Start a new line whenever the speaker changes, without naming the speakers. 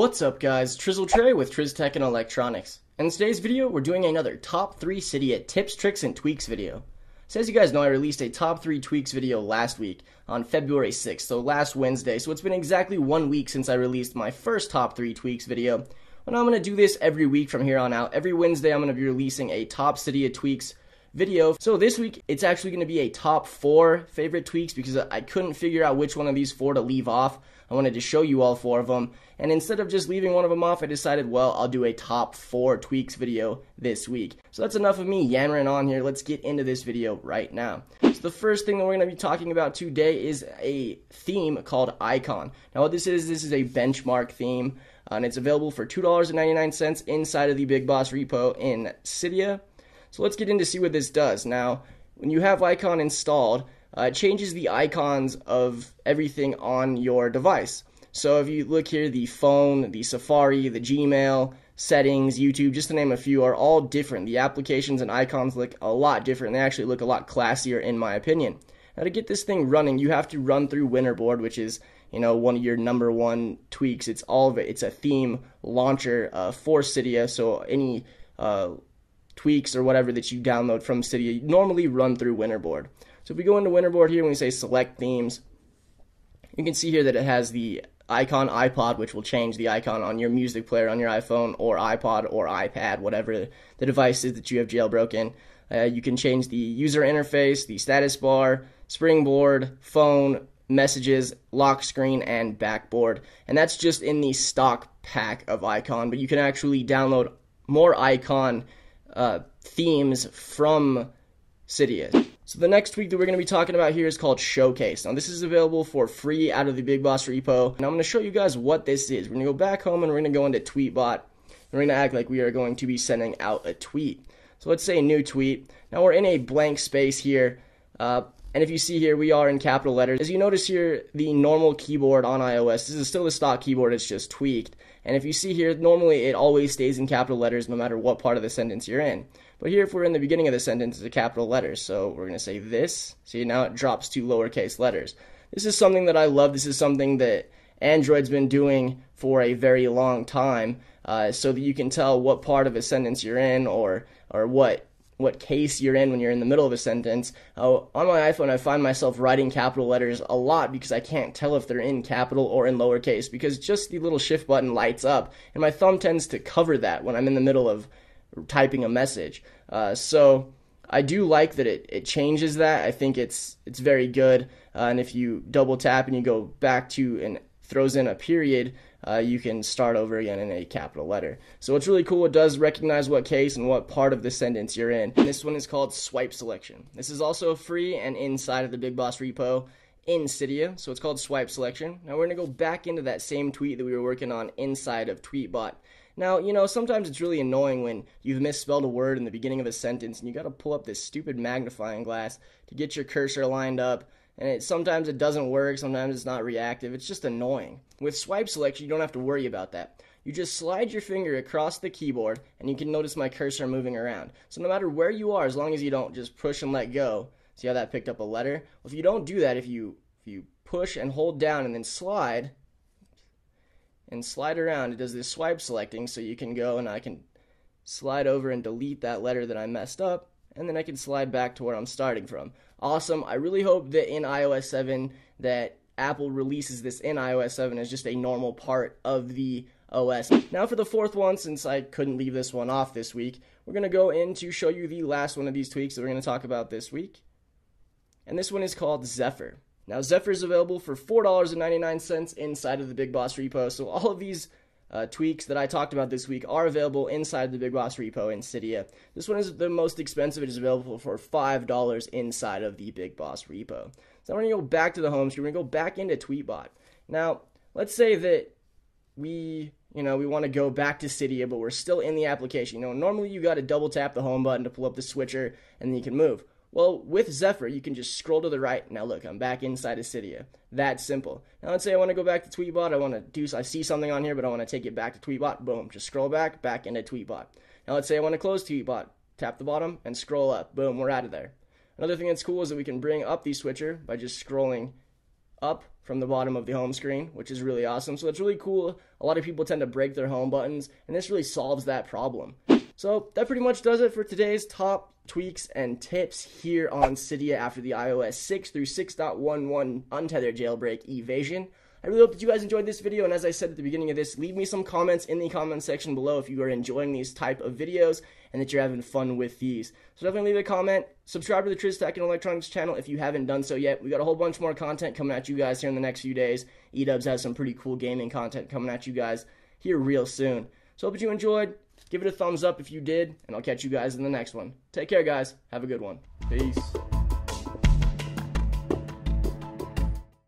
What's up guys, Trizzle Trey with TrizzTech and Electronics. In today's video, we're doing another top 3 Cydia tips, tricks, and tweaks video. So as you guys know, I released a top 3 tweaks video last week on February 6th, so last Wednesday, so it's been exactly one week since I released my first top 3 tweaks video. And I'm going to do this every week from here on out. Every Wednesday I'm going to be releasing a top Cydia tweaks video. So this week, it's actually going to be a top four favorite tweaks because I couldn't figure out which one of these four to leave off. I wanted to show you all four of them. And instead of just leaving one of them off, I decided, well, I'll do a top four tweaks video this week. So that's enough of me yammering on here. Let's get into this video right now. So the first thing that we're going to be talking about today is a theme called ayecon. Now what this is, this is a benchmark theme. Uh, and it's available for $2.99 inside of the Big Boss repo in Cydia. So let's get in to see what this does. Now, when you have ayecon installed, uh, it changes the icons of everything on your device. So if you look here, the phone, the Safari, the Gmail, settings, YouTube, just to name a few, are all different. The applications and icons look a lot different. They actually look a lot classier, in my opinion. Now, to get this thing running, you have to run through Winterboard, which is you know one of your number one tweaks. It's all of it. It's a theme launcher uh, for Cydia, so any uh, tweaks or whatever that you download from Cydia normally run through Winterboard. So if we go into Winterboard here and we say select themes, you can see here that it has the icon iPod, which will change the icon on your music player on your iPhone or iPod or iPad, whatever the device is that you have jailbroken. Uh, you can change the user interface, the status bar, springboard, phone, messages, lock screen, and backboard. And that's just in the stock pack of ayecon, but you can actually download more ayecon uh, themes from Cydia. So the next week that we're going to be talking about here is called Showcase. Now this is available for free out of the Big Boss repo. And I'm going to show you guys what this is. We're going to go back home and we're going to go into Tweetbot. We're going to act like we are going to be sending out a tweet. So let's say new tweet. Now we're in a blank space here. Uh, and if you see here, we are in capital letters. As you notice here, the normal keyboard on iOS, this is still the stock keyboard, it's just tweaked. And if you see here, normally it always stays in capital letters no matter what part of the sentence you're in. But here, if we're in the beginning of the sentence, it's a capital letter. So we're going to say this. See, now it drops to lowercase letters. This is something that I love. This is something that Android's been doing for a very long time uh, so that you can tell what part of a sentence you're in or, or what what case you're in when you're in the middle of a sentence. On my iPhone, I find myself writing capital letters a lot because I can't tell if they're in capital or in lowercase because just the little shift button lights up, and my thumb tends to cover that when I'm in the middle of typing a message. Uh, so I do like that it, it changes that. I think it's it's very good. Uh, and if you double tap and you go back to and throws in a period, uh, you can start over again in a capital letter. So it's really cool. It does recognize what case and what part of the sentence you're in. And this one is called SwipeSelection. This is also free and inside of the Big Boss repo in Cydia, so it's called SwipeSelection. Now we're going to go back into that same tweet that we were working on inside of Tweetbot. Now, you know, sometimes it's really annoying when you've misspelled a word in the beginning of a sentence and you got to pull up this stupid magnifying glass to get your cursor lined up and it, sometimes it doesn't work, sometimes it's not reactive. It's just annoying. With SwipeSelection, you don't have to worry about that. You just slide your finger across the keyboard, and you can notice my cursor moving around. So no matter where you are, as long as you don't just push and let go, see how that picked up a letter? Well, if you don't do that, if you if you push and hold down and then slide, and slide around, it does this swipe selecting, so you can go and I can slide over and delete that letter that I messed up, and then I can slide back to where I'm starting from. Awesome. I really hope that in iOS 7 that Apple releases this in iOS 7 as just a normal part of the OS. Now for the fourth one, since I couldn't leave this one off this week, we're going to go in to show you the last one of these tweaks that we're going to talk about this week. And this one is called Zephyr. Now Zephyr is available for $4.99 inside of the Big Boss repo, so all of these uh, tweaks that I talked about this week are available inside the Big Boss repo in Cydia. This one is the most expensive. It is available for $5 inside of the Big Boss repo. So I'm going to go back to the home screen. We're going to go back into Tweetbot. Now, let's say that we, you know, we want to go back to Cydia, but we're still in the application. You know, normally you got to double tap the home button to pull up the switcher, and then you can move. Well, with Zephyr, you can just scroll to the right. Now look, I'm back inside of Cydia. That simple. Now let's say I want to go back to Tweetbot. I want to do, I see something on here, but I want to take it back to Tweetbot. Boom, just scroll back, back into Tweetbot. Now let's say I want to close Tweetbot. Tap the bottom and scroll up. Boom, we're out of there. Another thing that's cool is that we can bring up the switcher by just scrolling up from the bottom of the home screen, which is really awesome. So it's really cool. A lot of people tend to break their home buttons, and this really solves that problem. So that pretty much does it for today's top tweaks and tips here on Cydia after the iOS 6 through 6.11 untethered jailbreak evasion. I really hope that you guys enjoyed this video, and as I said at the beginning of this, leave me some comments in the comment section below if you are enjoying these type of videos and that you're having fun with these. So definitely leave a comment, subscribe to the Trizz Tech and Electronics channel if you haven't done so yet. We got a whole bunch more content coming at you guys here in the next few days. Edubs has some pretty cool gaming content coming at you guys here real soon. So hope that you enjoyed. Give it a thumbs up if you did, and I'll catch you guys in the next one. Take care, guys. Have a good one. Peace.